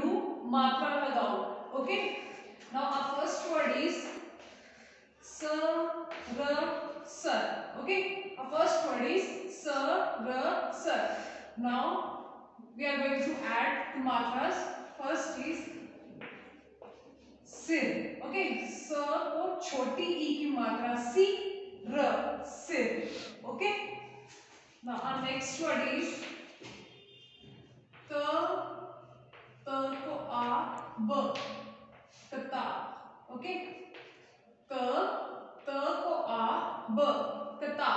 do matra lagao. Okay. Now our first word is sir, sir. Okay. Our first word is sir, sir. Now we are going to add two matras. First is सिर okay स को छोटी ई की मात्रा सी र सिर okay now next word is त त को आ ब कता ओके क त को आ ब कता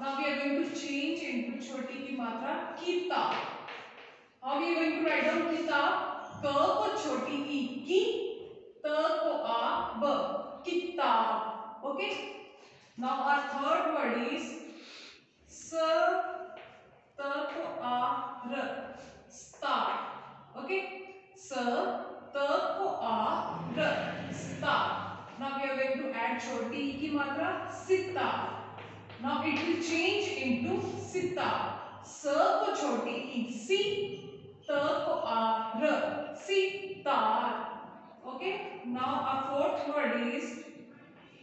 now we are going to change into छोटी की मात्रा किता how we are going to write down किताब क को छोटी ई की त को आ ब किताब okay now our third word is स त को आ र स्टार ओके स त को आ र star now we are going to add छोटी ई की मात्रा सिता now it will change into सिता स को छोटी ई सी त को आ र sitar Okay. Now our fourth word is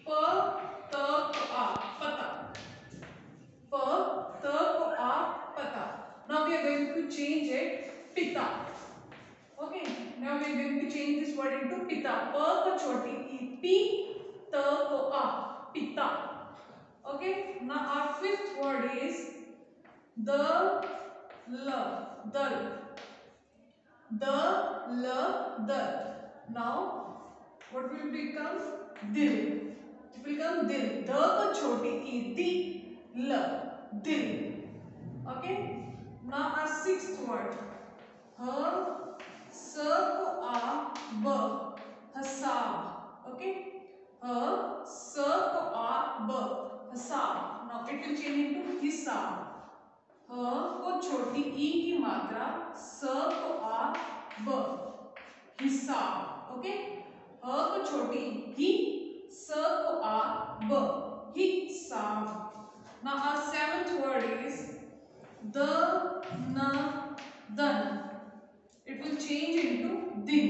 pa ta a pata. Pa ta a pata. Now we are going to change it pita. Okay. Now we are going to change this word into pita. Pa ko choti e p ta ko a pita. Okay. Now our fifth word is the la dal. The la dal. Now, what will become? Dil. It will become dil. The ko choti e di l dil. Okay. Now our sixth word. Ha sa ko a b hasab. Okay. Ha sa ko a b hasab. Now it will change into hisab. ह को छोटी ई की मात्रा, स को आ ब हिसाब ओके अ को छोटी ही, स को आ ब ही Sao now our seventh word is the न दन इट विल चेंज इनटू दिन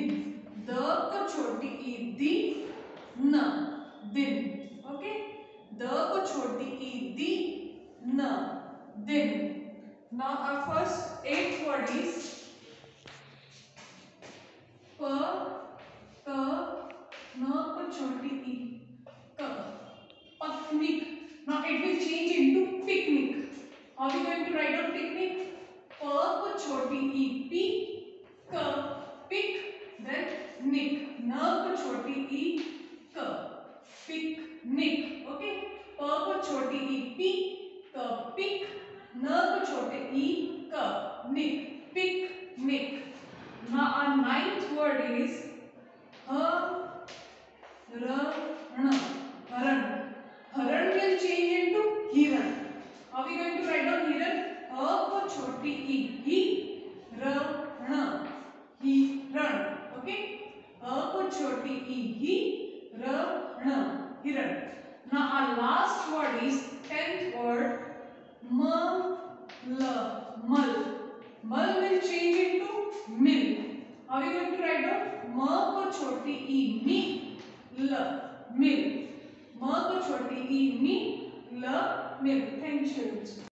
द को छोटी ई, दी न दिन ओके द को छोटी ई दी न दिन now our first eight word is प क न को छोटी ई क picnic now it will change into picnic are we going to write down picnic प को छोटी ई पी क पिक then nick न को छोटी ई क पिकनिक ओके प को छोटी ई न को छोटे ई क निक picnic now our ninth word is हरण हरण हरण will change into hiran are we going to write down hiran अ को छोटी ई ही रण हिरण ओके अ को छोटी ई ही रण हिरण now our last word is tenth word mal mal mal will change into mill are we going to write down म को छोटी ई मी ल मिल म को छोटी ई मी ल मिल थैंक यू